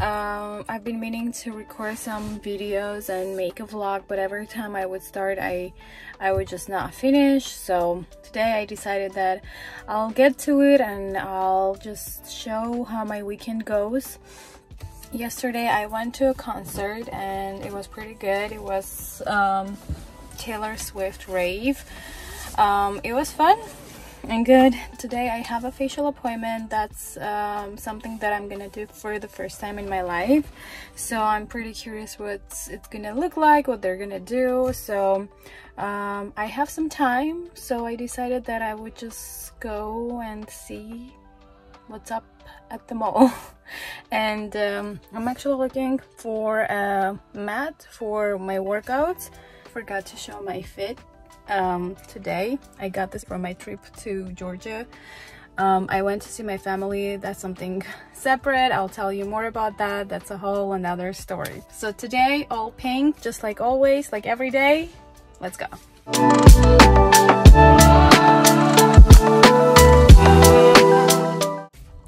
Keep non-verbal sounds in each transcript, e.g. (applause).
um, I've been meaning to record some videos and make a vlog but every time I would start I I would just not finish. So today I decided that I'll get to it and I'll just show how my weekend goes. Yesterday I went to a concert and it was pretty good. It was um, Taylor Swift rave. Um, it was fun and good. Today I have a facial appointment. That's um, something that I'm gonna do for the first time in my life. So I'm pretty curious what it's gonna look like what they're gonna do. So um, I have some time. So I decided that I would just go and see what's up at the mall. (laughs) And um, I'm actually looking for a mat for my workouts. Forgot to show my fit um, today. I got this from my trip to Georgia. Um, I went to see my family. That's something separate. I'll tell you more about that. That's a whole another story. So today, all pink, just like always, like every day. Let's go.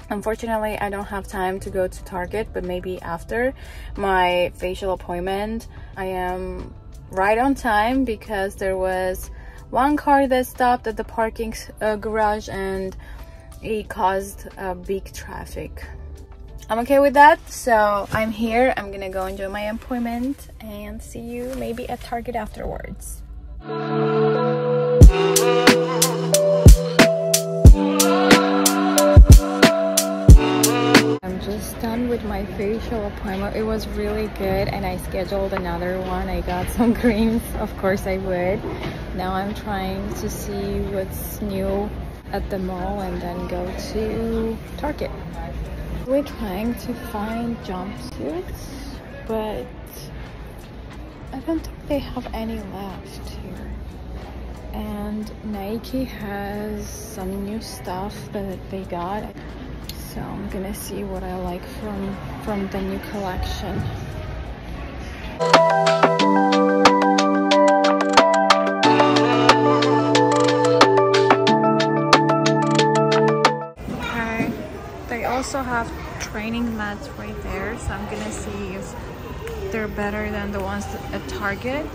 Unfortunately, I don't have time to go to Target, but maybe after my facial appointment, I am right on time because there was one car that stopped at the parking uh, garage and it caused a big traffic. I'm okay with that so i'm here. I'm gonna go enjoy my appointment and see you maybe at target afterwards done with my facial appointment. It was really good and I scheduled another one. I got some (laughs) creams, of course I would. Now I'm trying to see what's new at the mall and then go to Target. We're trying to find jumpsuits, but I don't think they have any left here. And Nike has some new stuff that they got so I'm gonna see what I like from from the new collection. Okay they also have training mats right there so I'm gonna see if they're better than the ones at Target.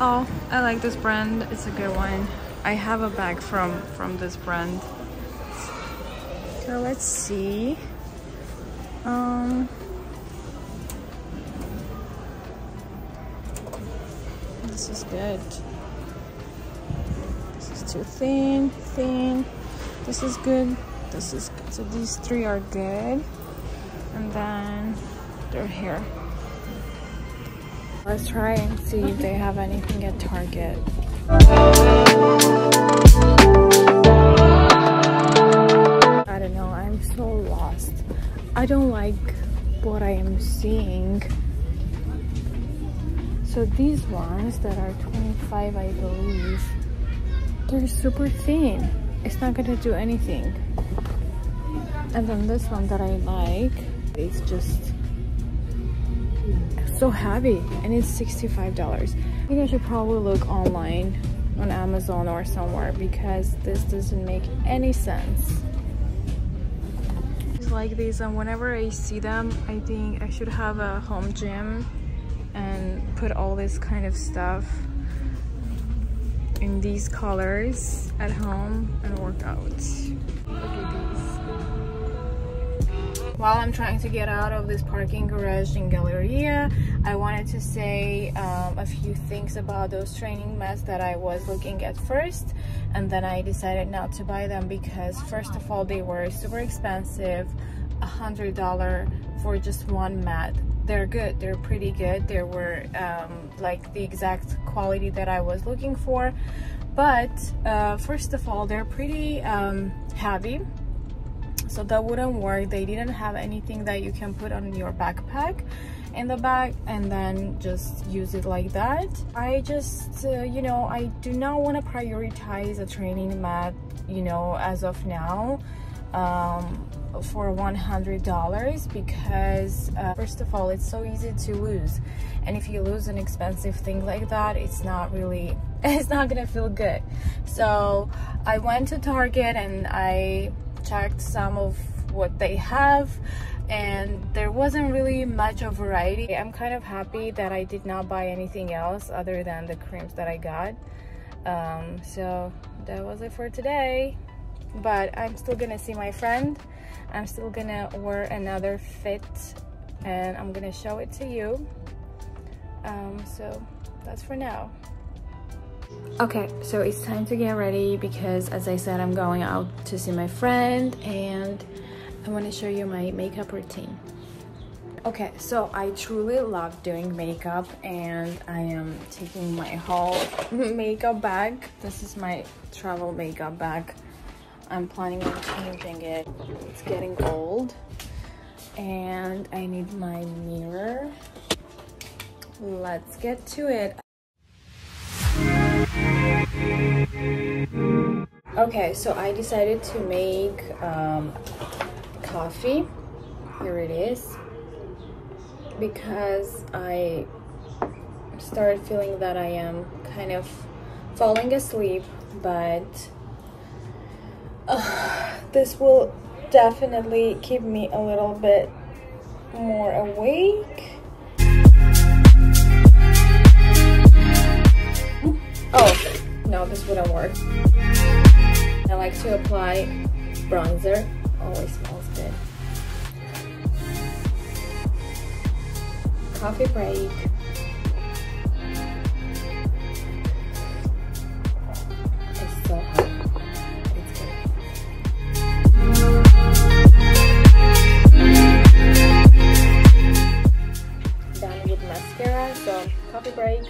Oh I like this brand. It's a good one. I have a bag from from this brand so let's see. Um, this is good. This is too thin, thin. This is good. This is good. So these three are good. And then they're here. Let's try and see if they have anything at Target. I don't like what I am seeing. So these ones that are 25, I believe, they're super thin. It's not gonna do anything. And then this one that I like, it's just so heavy and it's $65. I think I should probably look online on Amazon or somewhere because this doesn't make any sense like these and whenever I see them I think I should have a home gym and put all this kind of stuff in these colors at home and work out. While I'm trying to get out of this parking garage in Galleria, I wanted to say um, a few things about those training mats that I was looking at first and then I decided not to buy them because first of all they were super expensive a hundred dollar for just one mat. They're good they're pretty good they were um, like the exact quality that I was looking for but uh, first of all they're pretty um, heavy so that wouldn't work. They didn't have anything that you can put on your backpack in the bag and then just use it like that. I just uh, you know i do not want to prioritize a training mat you know as of now um, for $100 because uh, first of all it's so easy to lose. And if you lose an expensive thing like that it's not really (laughs) it's not gonna feel good. So I went to Target and I checked some of what they have and there wasn't really much of variety. I'm kind of happy that i did not buy anything else other than the creams that i got. Um, so that was it for today. But i'm still gonna see my friend. I'm still gonna wear another fit and i'm gonna show it to you. Um, so that's for now okay so it's time to get ready because as i said i'm going out to see my friend and i want to show you my makeup routine. Okay so i truly love doing makeup and i am taking my whole (laughs) makeup bag. This is my travel makeup bag. I'm planning on changing it. It's getting old. And i need my mirror. Let's get to it Okay, so I decided to make um, coffee. Here it is. Because I started feeling that I am kind of falling asleep, but uh, (sighs) this will definitely keep me a little bit more awake. Oh, no, this wouldn't work. I like to apply bronzer. Always smells good. Coffee break. It's so hot. It's good. Done with mascara, so coffee break.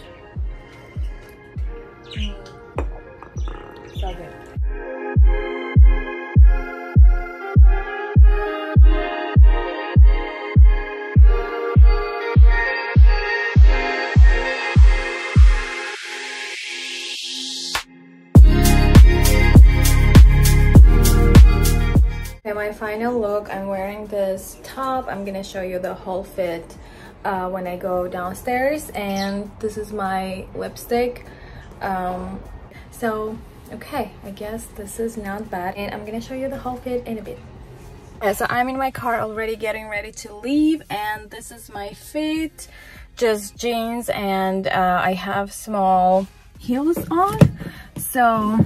Final look i'm wearing this top. I'm gonna show you the whole fit uh, when i go downstairs and this is my lipstick. Um, so okay i guess this is not bad and i'm gonna show you the whole fit in a bit. Yeah, so i'm in my car already getting ready to leave and this is my fit. Just jeans and uh, i have small heels on so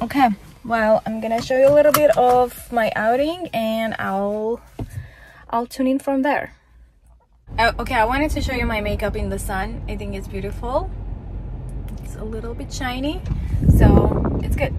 okay well i'm gonna show you a little bit of my outing and i'll i'll tune in from there. Oh, okay i wanted to show you my makeup in the sun. I think it's beautiful. It's a little bit shiny so it's good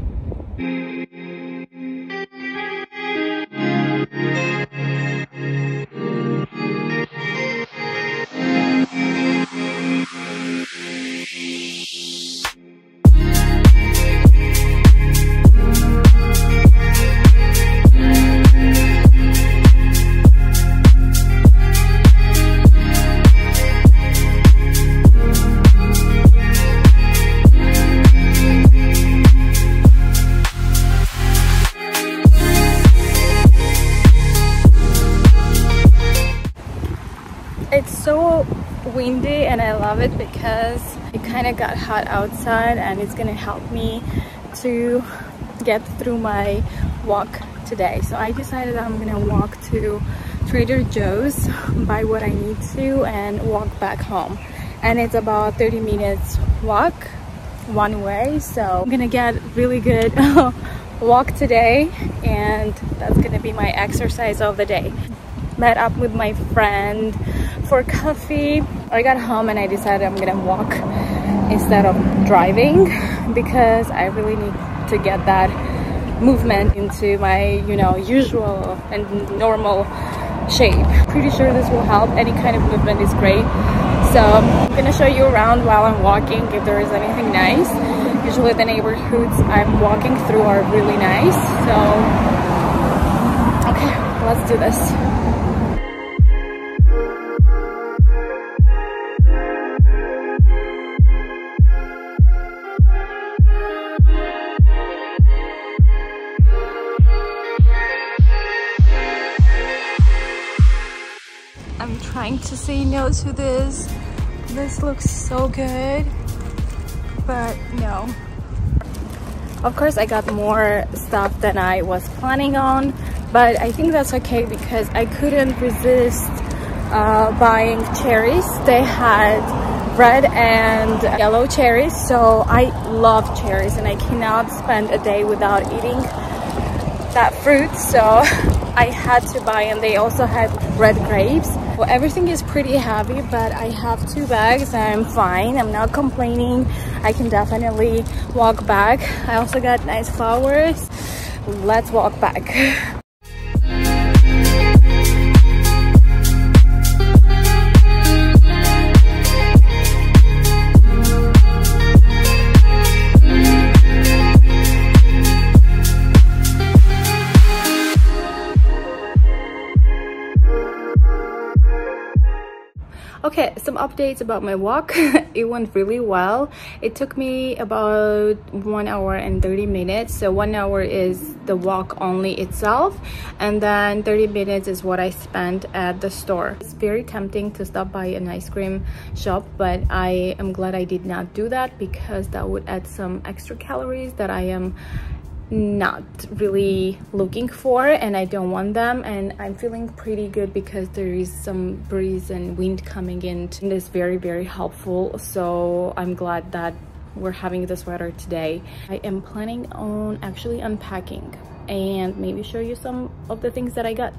windy and I love it because it kind of got hot outside and it's gonna help me to get through my walk today. So I decided I'm gonna walk to Trader Joe's, buy what I need to and walk back home. And it's about 30 minutes walk one way. So I'm gonna get really good (laughs) walk today and that's gonna be my exercise of the day. Met up with my friend for coffee. I got home and I decided I'm gonna walk instead of driving because I really need to get that movement into my, you know, usual and normal shape. Pretty sure this will help. Any kind of movement is great. So I'm gonna show you around while I'm walking if there is anything nice. Usually the neighborhoods I'm walking through are really nice. So, okay, let's do this. Trying to say no to this. This looks so good, but no. Of course, I got more stuff than I was planning on. but I think that's okay because I couldn't resist uh, buying cherries. They had red and yellow cherries so I love cherries and I cannot spend a day without eating that fruit so (laughs) I had to buy and they also had red grapes well everything is pretty heavy but I have two bags I'm fine. I'm not complaining. I can definitely walk back. I also got nice flowers. Let's walk back (laughs) okay some updates about my walk. (laughs) It went really well. It took me about one hour and 30 minutes. So one hour is the walk only itself and then 30 minutes is what i spent at the store. It's very tempting to stop by an ice cream shop but i am glad i did not do that because that would add some extra calories that i am not really looking for and I don't want them and I'm feeling pretty good because there is some breeze and wind coming in and it's very very helpful so I'm glad that we're having this weather today. I am planning on actually unpacking and maybe show you some of the things that I got.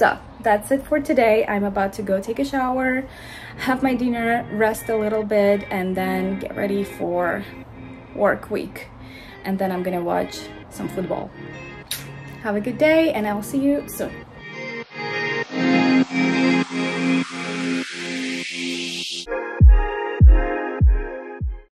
so that's it for today. I'm about to go take a shower have my dinner rest a little bit and then get ready for work week. And then i'm gonna watch some football. Have a good day and i'll see you soon. Thank you.